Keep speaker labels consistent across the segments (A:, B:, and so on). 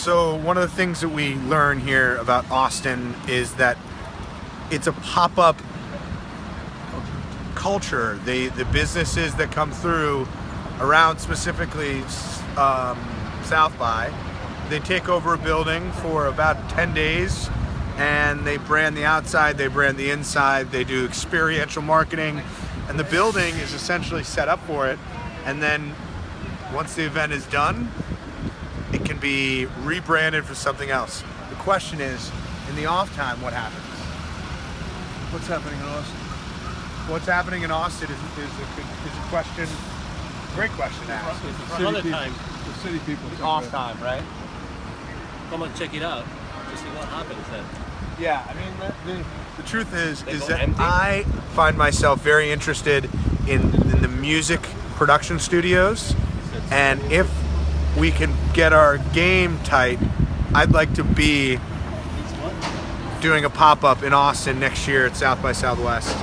A: So one of the things that we learn here about Austin is that it's a pop-up culture. They the businesses that come through around specifically um, South by, they take over a building for about 10 days and they brand the outside, they brand the inside, they do experiential marketing, and the building is essentially set up for it. And then once the event is done, it be rebranded for something else. The question is, in the off time, what happens?
B: What's happening in Austin?
A: What's happening in Austin is, is, a, is a question, great question to ask.
B: The city
C: another
B: people,
C: time.
B: the city people. come
A: Off
B: back.
A: time, right?
C: Come and check it out to see what happens then.
A: Yeah, I mean, the, the, the truth is,
C: They
A: is that
C: empty?
A: I find myself very interested in, in the music production studios, and if we can get our game tight, I'd like to be doing a pop up in Austin next year at South by Southwest,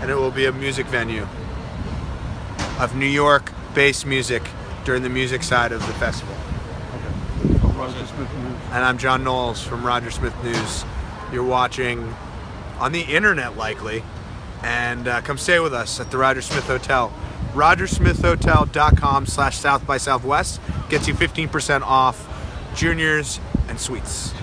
A: and it will be a music venue of New York based music during the music side of the festival. And I'm John Knowles from Roger Smith News. You're watching on the internet, likely, and uh, come stay with us at the Roger Smith Hotel. RogerSmithHotel.com slash South by Southwest gets you 15% off juniors and suites.